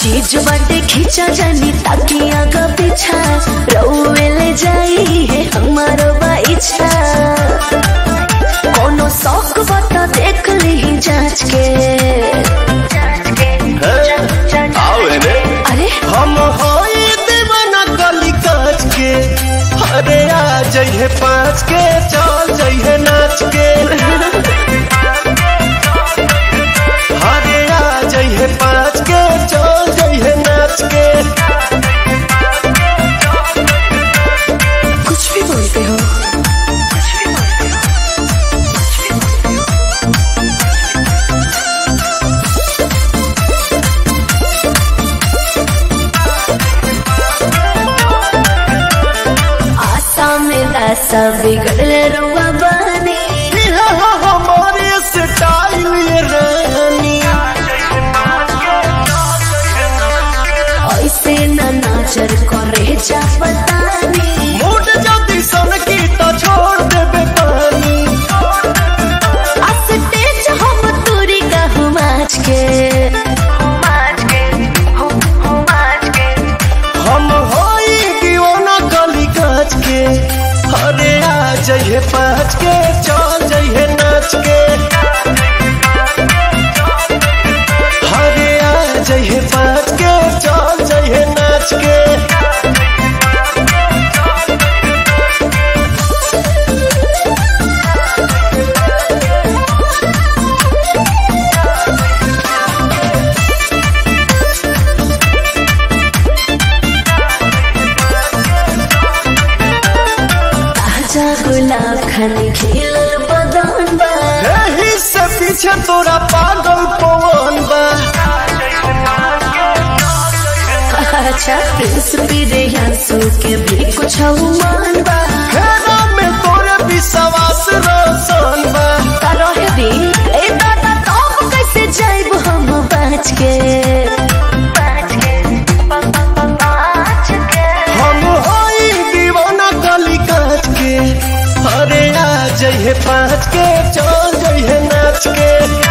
चीज़ बाटे खींचा जानी ताकि आगा पीछा। रउए ले जाई है हमारो बा इच्छा। कोनो शौक बता देख ली जाँच के। अरे? हम होई दीवाना गली काच के। अरे आ जइहे पाँच के चल। दासा बिगड़ले रुआ बनी हमारे स्टाइल ऐसे न नाचर करे जा अरे आ जइहे पाँच के चल जइहे नाच के। गुलाब खाने बदन बा। एही से पीछे तोरा पागल पवन बा। अच्छा प्रिंस पीरे यांसू के भी कुछ मान बा। हेरा में तोरे विश्वास रोशन बा। तारो है दी ए दादा तो कैसे जाइब हम बाँच के? जइहे पाँच के चल जइहे नाच के।